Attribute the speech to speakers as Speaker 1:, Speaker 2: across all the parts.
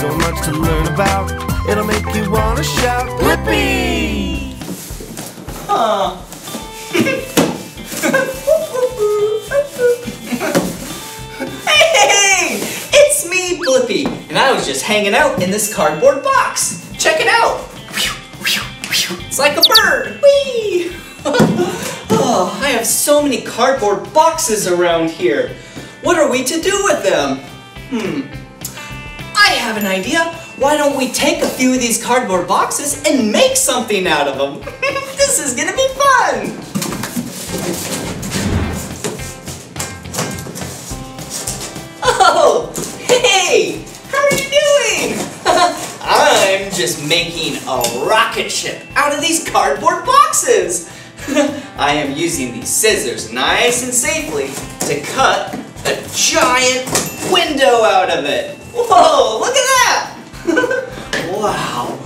Speaker 1: so much to learn about. It'll make you wanna shout, Blippi!
Speaker 2: Huh. hey, it's me, Blippi, and I was just hanging out in this cardboard box. Check it out. It's like a bird. Whee! oh, I have so many cardboard boxes around here. What are we to do with them? Hmm. I have an idea. Why don't we take a few of these cardboard boxes and make something out of them? this is gonna be fun! Oh, hey! How are you doing? I'm just making a rocket ship out of these cardboard boxes. I am using these scissors nice and safely to cut a giant window out of it. Whoa, look at that! wow.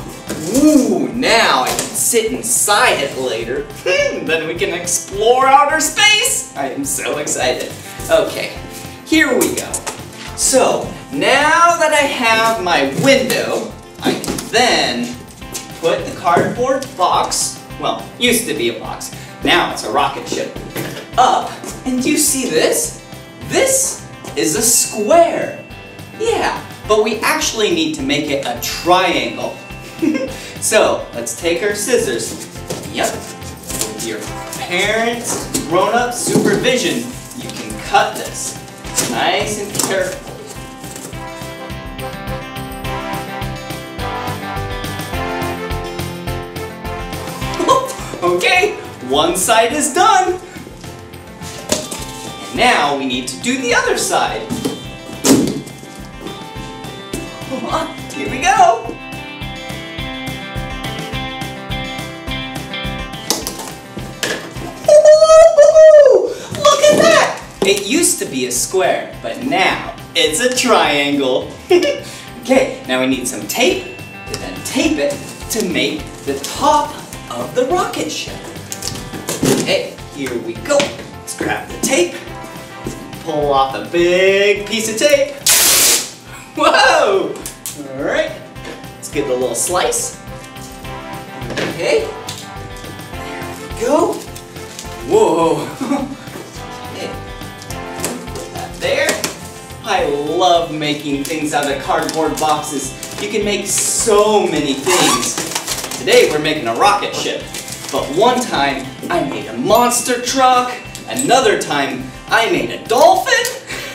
Speaker 2: Ooh, now I can sit inside it later. Hmm, then we can explore outer space. I am so excited. Okay, here we go. So, now that I have my window, I can then put the cardboard box, well, used to be a box, now it's a rocket ship, up. And do you see this? This is a square. But we actually need to make it a triangle. so, let's take our scissors. Yep, with your parents' grown-up supervision, you can cut this nice and careful. okay, one side is done. And now we need to do the other side. Here we go. Look at that! It used to be a square, but now it's a triangle. okay, now we need some tape to then tape it to make the top of the rocket ship. Okay, here we go. Let's grab the tape, pull off a big piece of tape. Whoa! All right, let's give it a little slice. Okay, there we go. Whoa! there. I love making things out of cardboard boxes. You can make so many things. Today we're making a rocket ship. But one time I made a monster truck. Another time I made a dolphin.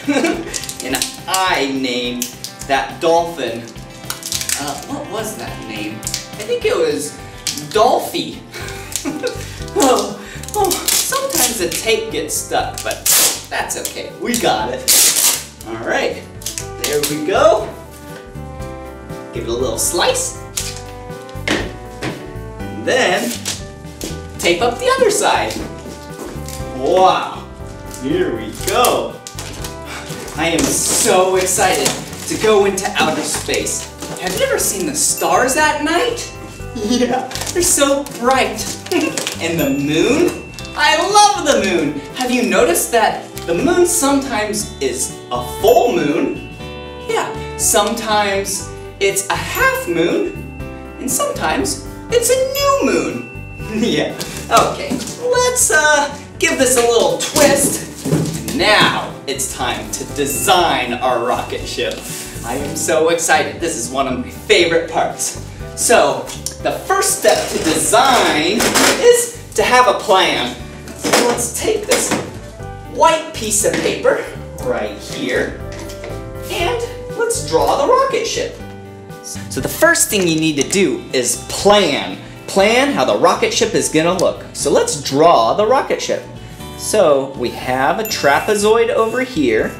Speaker 2: and I named that dolphin. Uh, what was that name? I think it was Dolphy. oh, oh, sometimes the tape gets stuck, but that's okay. We got it. All right, there we go. Give it a little slice. And then tape up the other side. Wow, here we go. I am so excited to go into outer space. Have you ever seen the stars at night? Yeah, they're so bright. and the moon? I love the moon. Have you noticed that the moon sometimes is a full moon? Yeah, sometimes it's a half moon, and sometimes it's a new moon. yeah, okay, let's uh, give this a little twist. Now it's time to design our rocket ship. I am so excited. This is one of my favorite parts. So, the first step to design is to have a plan. So let's take this white piece of paper right here and let's draw the rocket ship. So the first thing you need to do is plan. Plan how the rocket ship is gonna look. So let's draw the rocket ship. So we have a trapezoid over here,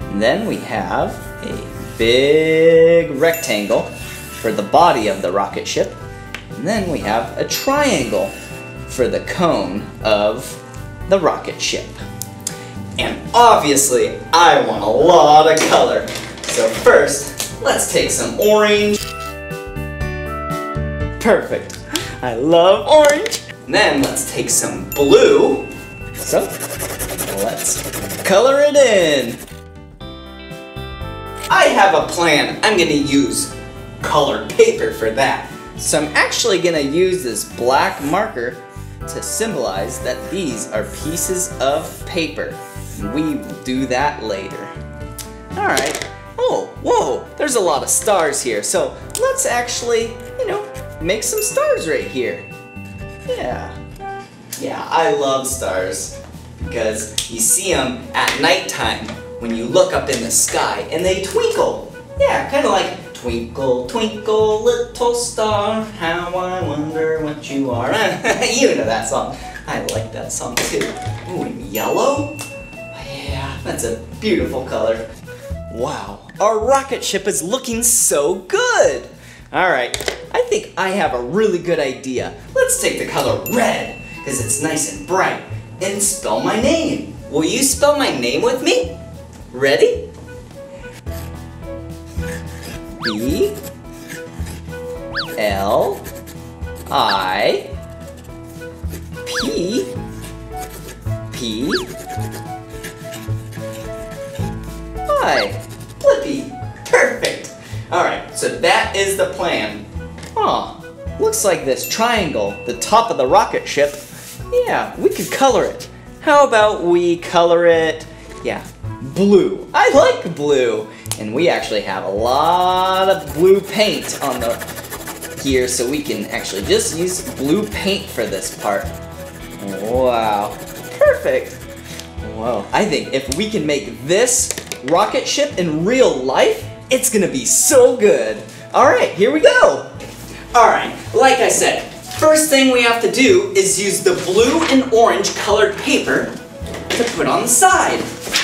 Speaker 2: and then we have a big rectangle for the body of the rocket ship, and then we have a triangle for the cone of the rocket ship. And obviously, I want a lot of color. So first, let's take some orange. Perfect. I love orange. And then let's take some blue. So, let's color it in. I have a plan. I'm gonna use colored paper for that. So I'm actually gonna use this black marker to symbolize that these are pieces of paper. We will do that later. All right. Oh, whoa, there's a lot of stars here. So let's actually, you know, make some stars right here. Yeah. Yeah, I love stars because you see them at nighttime when you look up in the sky and they twinkle. Yeah, kind of like twinkle, twinkle, little star, how I wonder what you are. you know that song. I like that song too. Ooh, and yellow? Yeah, that's a beautiful color. Wow, our rocket ship is looking so good. All right, I think I have a really good idea. Let's take the color red, because it's nice and bright, and spell my name. Will you spell my name with me? Ready? B L I P P I Blippi. Perfect. All right, so that is the plan. Huh, looks like this triangle, the top of the rocket ship, yeah, we could color it. How about we color it, yeah, blue. I like blue. And we actually have a lot of blue paint on the here, so we can actually just use blue paint for this part. Wow, perfect. Whoa, I think if we can make this rocket ship in real life, it's gonna be so good. All right, here we go. All right, like I said, first thing we have to do is use the blue and orange colored paper to put on the side,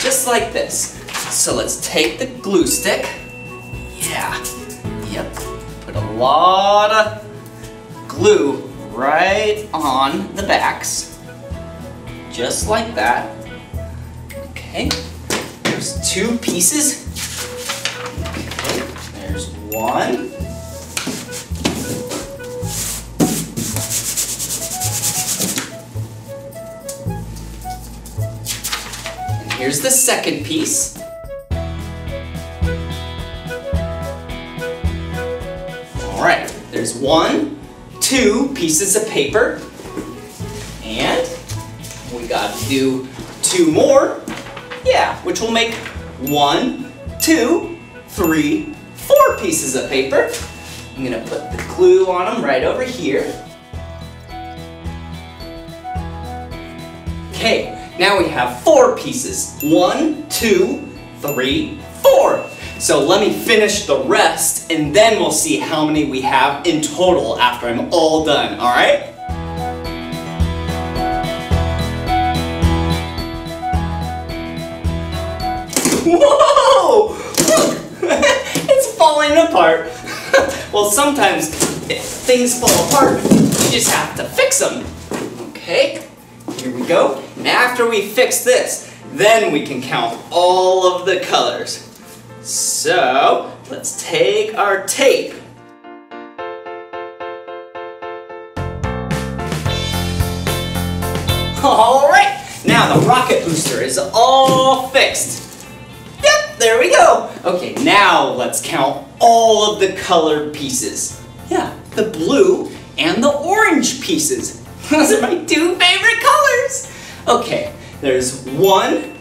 Speaker 2: just like this. So let's take the glue stick. Yeah, yep. Put a lot of glue right on the backs, just like that. Okay, there's two pieces. Okay, there's one. Here's the second piece. All right, there's one, two pieces of paper, and we got to do two more. Yeah, which will make one, two, three, four pieces of paper. I'm gonna put the glue on them right over here. Okay, now we have four pieces. One, two, three, four. So let me finish the rest and then we'll see how many we have in total after I'm all done, all right? Whoa! It's falling apart. well, sometimes if things fall apart, you just have to fix them. Okay, here we go. And after we fix this, then we can count all of the colors. So, let's take our tape. All right, now the rocket booster is all fixed. Yep, there we go. Okay, now let's count all of the colored pieces. Yeah, the blue and the orange pieces. Those are my two favorite colors. Okay, there's one,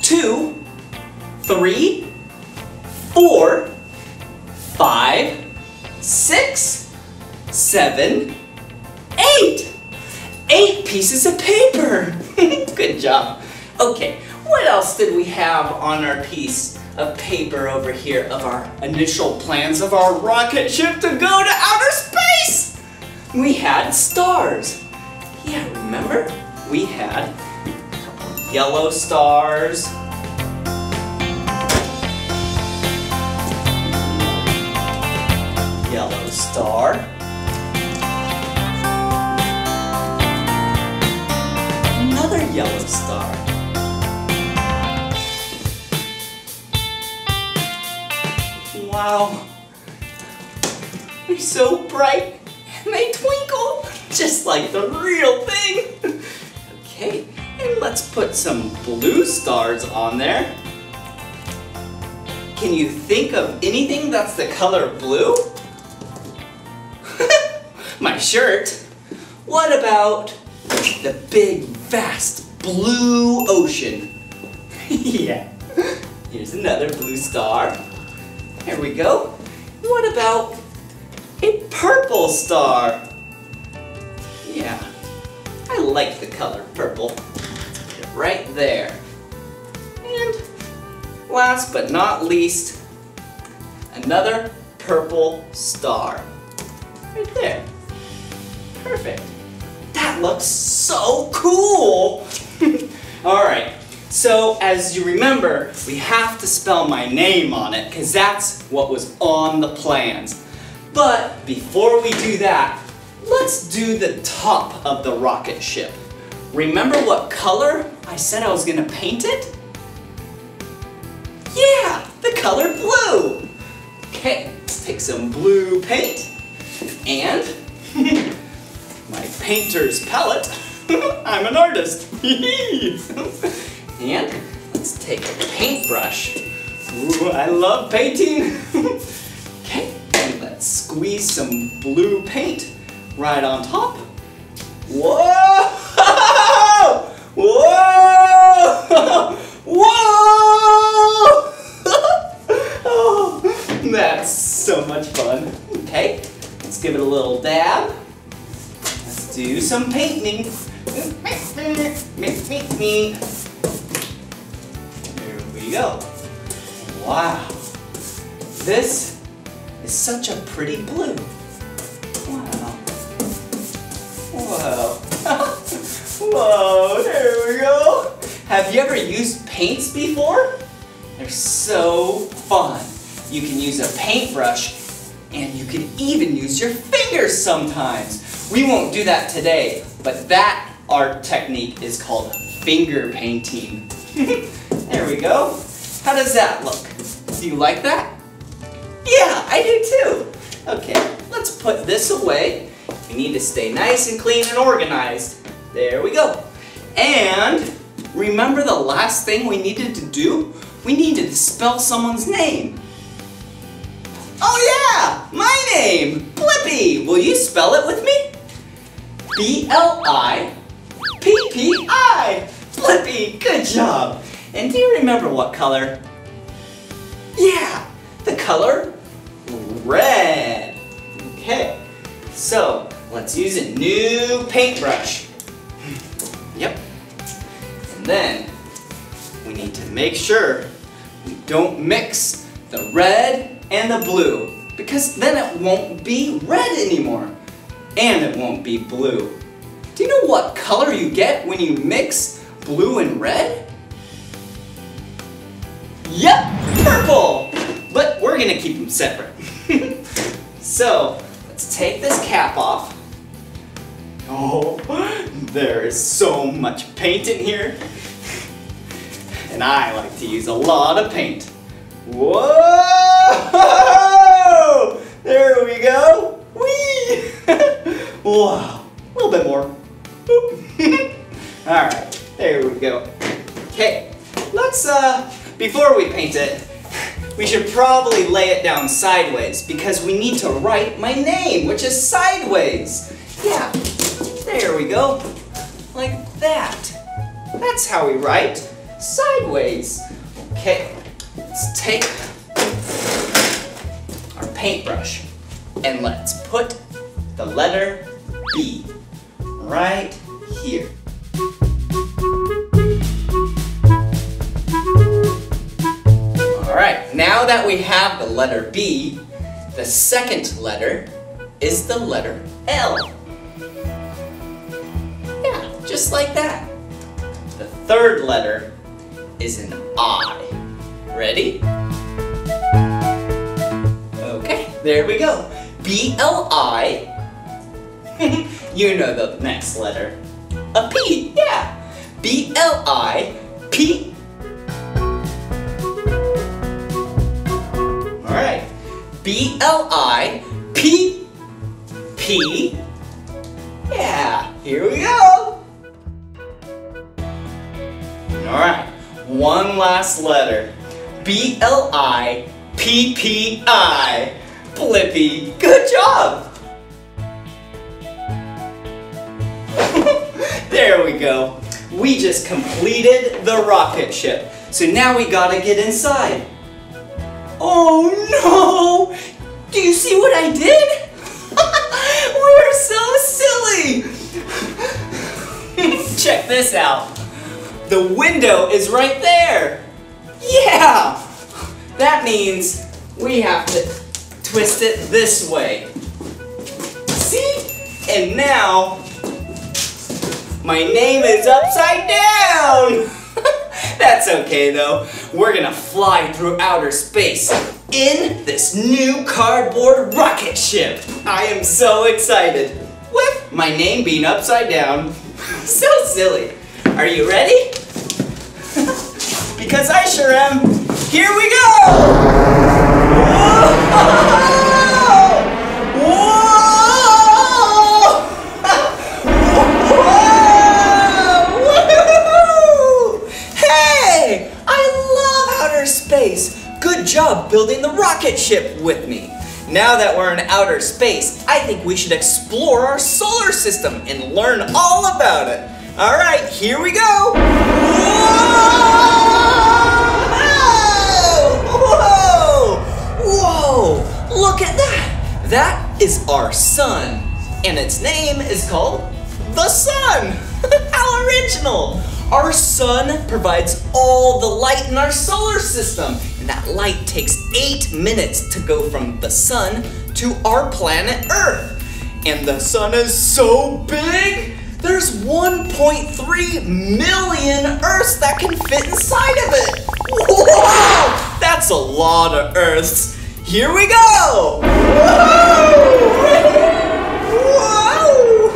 Speaker 2: two, three, four, five, six, seven, eight. Eight pieces of paper. Good job. Okay, what else did we have on our piece of paper over here of our initial plans of our rocket ship to go to outer space? We had stars. Yeah, remember? We had yellow stars, yellow star. Another yellow star. Wow. They're so bright and they twinkle just like the real thing. Let's put some blue stars on there. can you think of anything that's the color blue? My shirt. What about the big, vast blue ocean? yeah. Here's another blue star. There we go. What about a purple star? Yeah, I like the color purple. Right there. And last but not least, another purple star. Right there. Perfect. That looks so cool! Alright, so as you remember, we have to spell my name on it because that's what was on the plans. But before we do that, let's do the top of the rocket ship. Remember what color I said I was gonna paint it? Yeah, the color blue. Okay, let's take some blue paint and my painter's palette. I'm an artist. and let's take a paintbrush. Ooh, I love painting. okay, and let's squeeze some blue paint right on top. Whoa! Whoa! Oh, that's so much fun. Okay, let's give it a little dab. Let's do some painting. There we go. Wow. This is such a pretty blue. Wow. Whoa. Whoa, there we go. Have you ever used paints before? They're so fun. You can use a paintbrush and you can even use your fingers sometimes. We won't do that today, but that art technique is called finger painting. there we go. How does that look? Do you like that? Yeah, I do too. Okay, let's put this away. We need to stay nice and clean and organized. There we go. And remember the last thing we needed to do? We needed to spell someone's name. Oh yeah, my name, Blippi. Will you spell it with me? B-L-I-P-P-I. Blippi, good job. And do you remember what color? Yeah, the color red. Okay, so let's use a new paintbrush. Yep. Then we need to make sure we don't mix the red and the blue because then it won't be red anymore and it won't be blue. Do you know what color you get when you mix blue and red? Yep, purple! But we're gonna keep them separate. so, let's take this cap off. Oh, there is so much paint in here. And I like to use a lot of paint. Whoa! There we go. Whee! wow, a little bit more. All right, there we go. Okay, let's, uh, before we paint it, we should probably lay it down sideways because we need to write my name, which is sideways. Yeah, there we go. Like that. That's how we write sideways. Okay, let's take our paintbrush and let's put the letter B right here. Alright, now that we have the letter B, the second letter is the letter L. Yeah, just like that. The third letter is an I. Ready? Okay, there we go. B-L-I. you know the next letter. A P, yeah. B-L-I-P. Alright. B-L-I-P. P. Yeah, here we go. One last letter. B L I P P I. Blippi, good job! there we go. We just completed the rocket ship. So now we gotta get inside. Oh no! Do you see what I did? We're so silly! Check this out. The window is right there. Yeah! That means we have to twist it this way. See? And now, my name is upside down! That's okay though. We're gonna fly through outer space in this new cardboard rocket ship. I am so excited. With my name being upside down. so silly. Are you ready? Because I sure am. Here we go! Whoa! Hey! I love outer space. Good job building the rocket ship with me. Now that we're in outer space, I think we should explore our solar system and learn all about it. All right, here we go. Whoa! Whoa! Look at that. That is our sun, and its name is called the sun. How original! Our sun provides all the light in our solar system, and that light takes eight minutes to go from the sun to our planet Earth. And the sun is so big, there's 1.3 million Earths that can fit inside of it. Whoa! That's a lot of Earths. Here we go! Whoa! Whoa!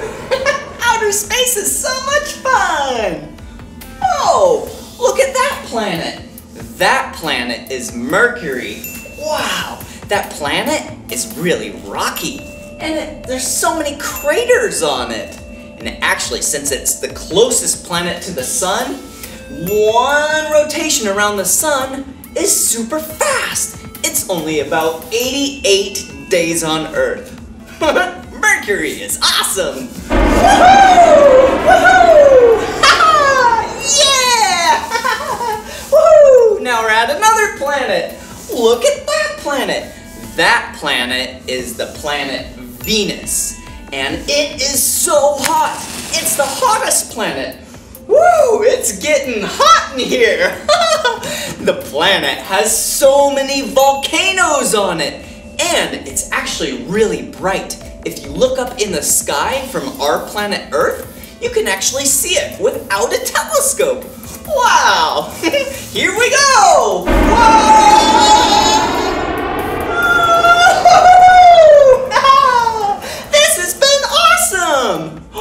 Speaker 2: Outer space is so much fun! Oh, look at that planet. That planet is Mercury. Wow, that planet is really rocky. And it, there's so many craters on it. And actually, since it's the closest planet to the sun, one rotation around the sun is super fast. It's only about 88 days on Earth. Mercury is awesome! Woohoo! Woohoo! yeah! Woo! Now we're at another planet. Look at that planet. That planet is the planet Venus. And it is so hot. It's the hottest planet. Woo! It's getting hot in here. the planet has so many volcanoes on it. And it's actually really bright. If you look up in the sky from our planet Earth, you can actually see it without a telescope. Wow! Here we go! Whoa! this has been awesome!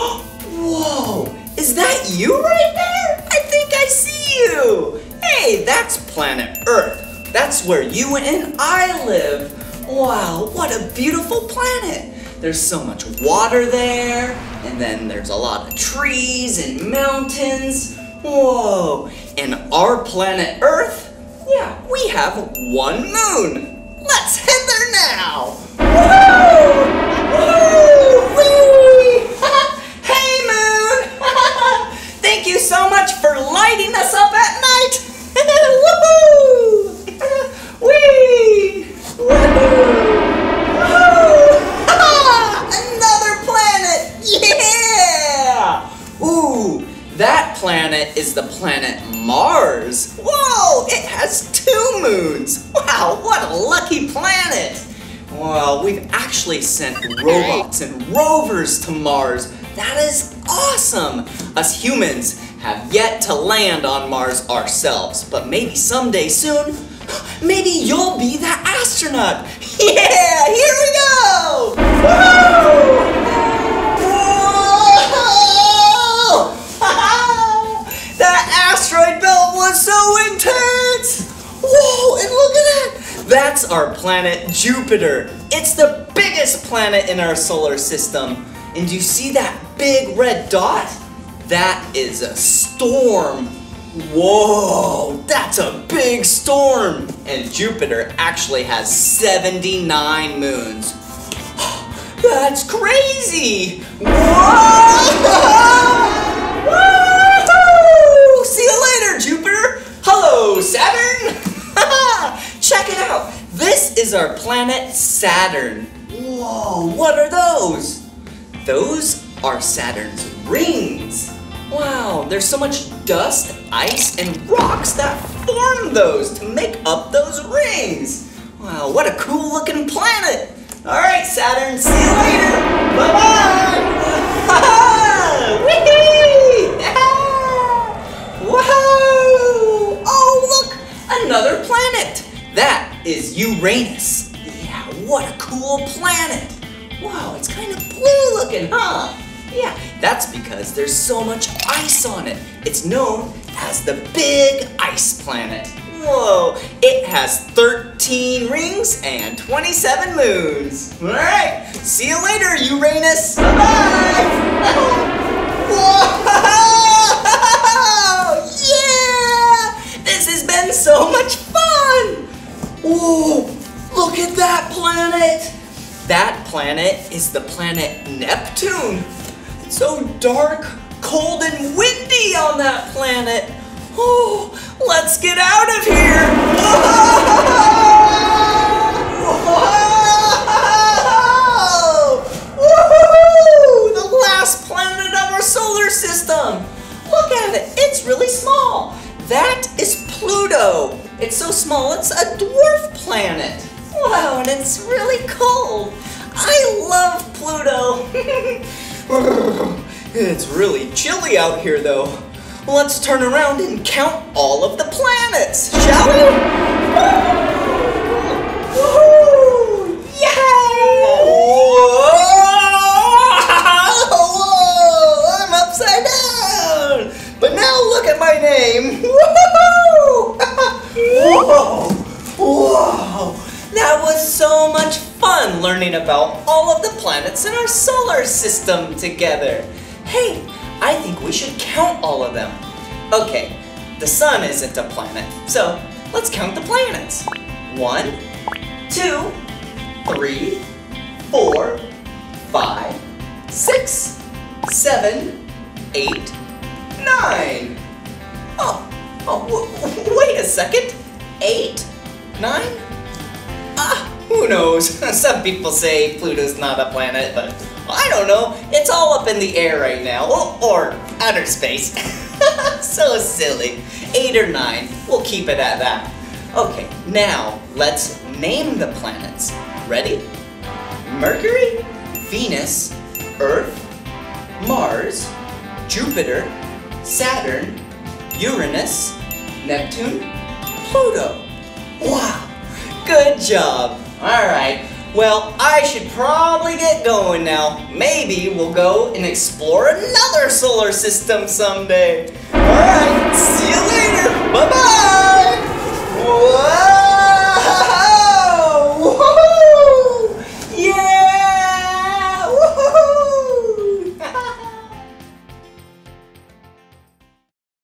Speaker 2: Whoa! Is that you right there? I think I see you! Hey, that's planet Earth. That's where you and I live. Wow, what a beautiful planet! There's so much water there, and then there's a lot of trees and mountains. Whoa! And our planet Earth? Yeah, we have one moon. Let's head there now! Woohoo! Whee! hey, moon! Thank you so much for lighting us up at night! Woohoo! Whee! Woohoo! Another planet! Yeah! Ooh, that planet is the planet Mars. Whoa, it has two moons. Wow, what a lucky planet. Well, we've actually sent robots and rovers to Mars. That is awesome. Us humans have yet to land on Mars ourselves, but maybe someday soon, maybe you'll be that astronaut. Yeah, here we go! Whoa! that asteroid belt was so intense! Whoa, and look at that! That's our planet Jupiter. It's the biggest planet in our solar system. And do you see that big red dot? That is a storm. Whoa, that's a big storm! And Jupiter actually has 79 moons. That's crazy! Whoa! See you later, Jupiter! Hello, Saturn! Check it out! This is our planet Saturn. Whoa, what are those? Those are Saturn's rings. Wow, there's so much dust, ice, and rocks that form those to make up those rings. Wow, what a cool looking planet. All right, Saturn, see you later. Bye-bye. Whoa! Oh, look, another planet. That is Uranus. Yeah, what a cool planet. Wow, it's kind of blue looking, huh? Yeah, that's because there's so much ice on it. It's known as the Big Ice Planet. Whoa, it has 13 rings and 27 moons. All right, see you later, Uranus. Bye-bye. Whoa! Yeah! This has been so much fun! Whoa, look at that planet! That planet is the planet Neptune. So dark, cold, and windy on that planet. Oh, let's get out of here! Whoa! The last planet of our solar system. Look at it, it's really small. That is Pluto. It's so small, it's a dwarf planet. Wow, and it's really cold. I love Pluto. it's really chilly out here though. Let's turn around and count all of the planets, shall we? Woohoo! Yay! Whoa! I'm upside down! But now look at my name! Woohoo! Whoa! Whoa! That was so much fun learning about all of the planets in our solar system together. Hey, I think we should count all of them. Okay, the sun isn't a planet, so let's count the planets. One, two, three, four, five, six, seven, eight, nine. Oh, oh, wait a second. Eight, nine, Ah, who knows? Some people say Pluto's not a planet, but I don't know. It's all up in the air right now, or, outer space. so silly. Eight or nine. We'll keep it at that. Okay, now let's name the planets. Ready? Mercury, Venus, Earth, Mars, Jupiter, Saturn, Uranus, Neptune, Pluto. Wow, good job. All right, well, I should probably get going now. Maybe we'll go and explore another solar system someday. All right, see you later. Bye-bye. Whoa!